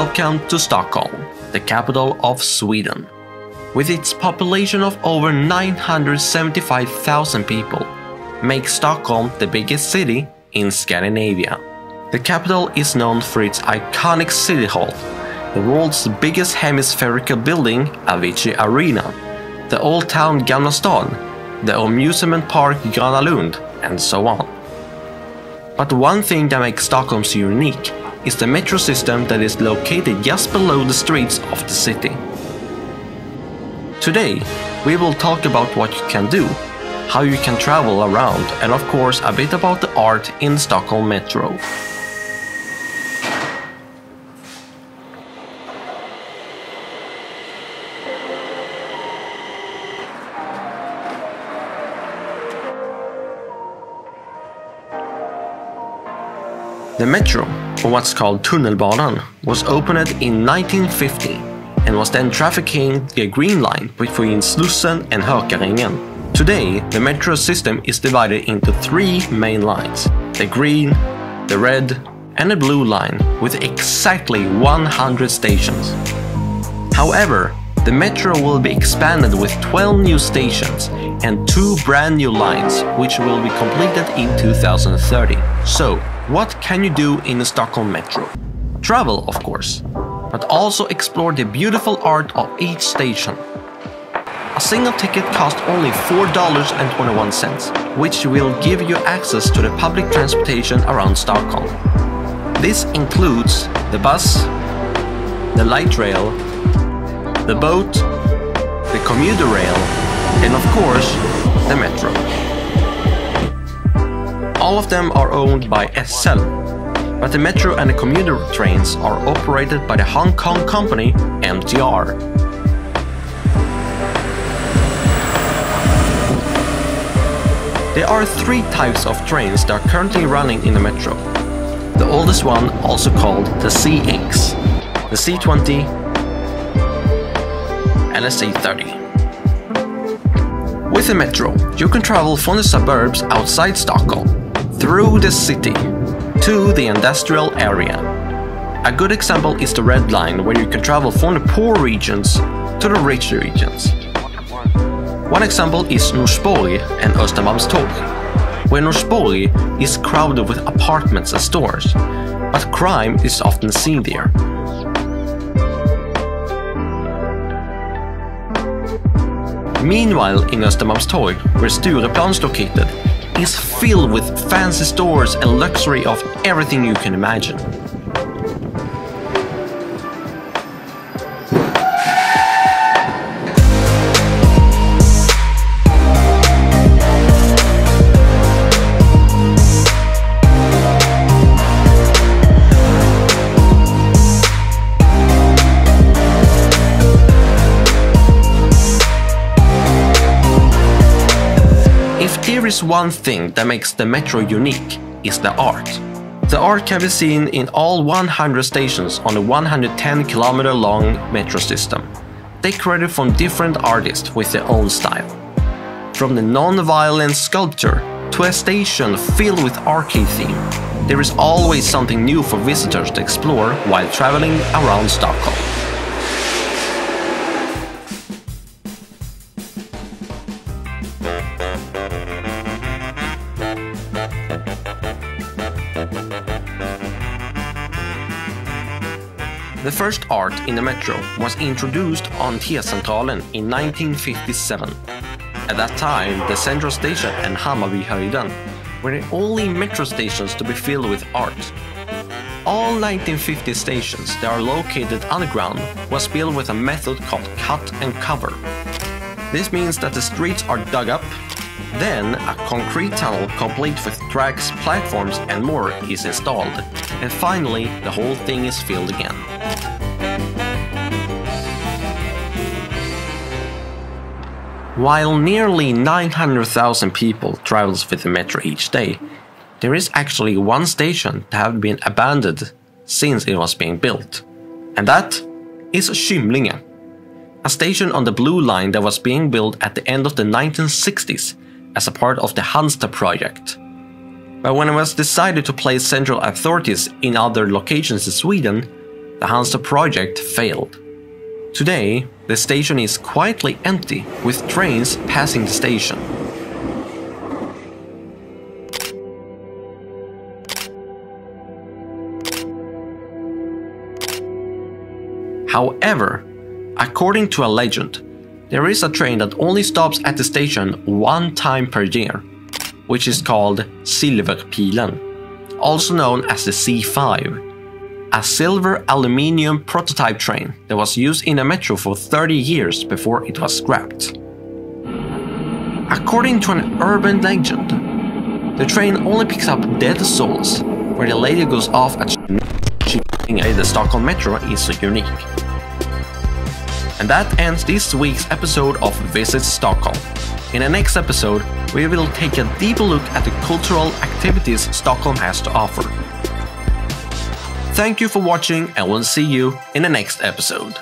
Welcome to Stockholm, the capital of Sweden. With its population of over 975,000 people, makes Stockholm the biggest city in Scandinavia. The capital is known for its iconic city hall, the world's biggest hemispherical building, Avicii Arena, the old town Gamla stan, the amusement park Gröna Lund, and so on. But one thing that makes Stockholm so unique is the metro system that is located just below the streets of the city. Today, we will talk about what you can do, how you can travel around, and of course a bit about the art in Stockholm Metro. The metro, what's called Tunnelbanan, was opened in 1950 and was then trafficking the Green Line between Slussen and Hökarängen. Today, the metro system is divided into three main lines the green, the red, and the blue line with exactly 100 stations. However, the metro will be expanded with 12 new stations and two brand new lines, which will be completed in 2030. So, what can you do in the Stockholm Metro? Travel, of course, but also explore the beautiful art of each station. A single ticket costs only $4.21, which will give you access to the public transportation around Stockholm. This includes the bus, the light rail, the boat, the commuter rail, and of course, the metro. All of them are owned by SL, but the metro and the commuter trains are operated by the Hong Kong company MTR. There are three types of trains that are currently running in the metro. The oldest one, also called the CX, the C20, and the C30. With the metro, you can travel from the suburbs outside Stockholm, through the city, to the industrial area. A good example is the Red Line, where you can travel from the poor regions to the rich regions. One example is Norsborg and Östermalmstorg, where Norsborg is crowded with apartments and stores, but crime is often seen there. Meanwhile, in Östermalmstorg, where Stureplan is located, is filled with fancy stores and luxury of everything you can imagine. If there is one thing that makes the metro unique, is the art. The art can be seen in all 100 stations on the 110 kilometer long metro system, decorated from different artists with their own style. From the non-violent sculpture to a station filled with arcade theme, there is always something new for visitors to explore while traveling around Stockholm. The first art in the metro was introduced on T-centralen in 1957. At that time, the central station and Hammarbyhöjden were the only metro stations to be filled with art. All 1950 stations that are located underground was built with a method called cut and cover. This means that the streets are dug up, then a concrete tunnel complete with tracks, platforms and more is installed, and finally the whole thing is filled again. While nearly 900,000 people travels with the metro each day, there is actually one station that have been abandoned since it was being built. And that is Kymlinge, a station on the Blue Line that was being built at the end of the 1960s as a part of the Hansta project. But when it was decided to place central authorities in other locations in Sweden, the Hansta project failed. Today, the station is quietly empty with trains passing the station. However, according to a legend, there is a train that only stops at the station one time per year, which is called Silverpilen, also known as the C5, a silver aluminium prototype train that was used in a metro for 30 years before it was scrapped. According to an urban legend, the train only picks up dead souls, where the lady goes off at the Stockholm Metro is unique. And that ends this week's episode of Visit Stockholm. In the next episode, we will take a deeper look at the cultural activities Stockholm has to offer. Thank you for watching and we'll see you in the next episode.